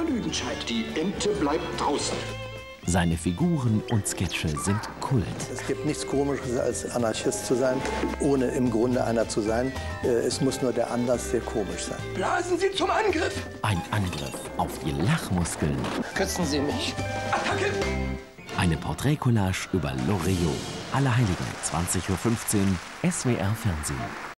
totaler Lügenscheid. Die Ente bleibt draußen. Seine Figuren und Sketche sind Kult. Es gibt nichts Komisches als Anarchist zu sein, ohne im Grunde einer zu sein. Äh, es muss nur der Anlass sehr komisch sein. Blasen Sie zum Angriff. Ein Angriff auf die Lachmuskeln. Küssen Sie mich. Attacke. Eine Porträtcollage über Loriot. Allerheiligen, 20.15 Uhr, SWR Fernsehen.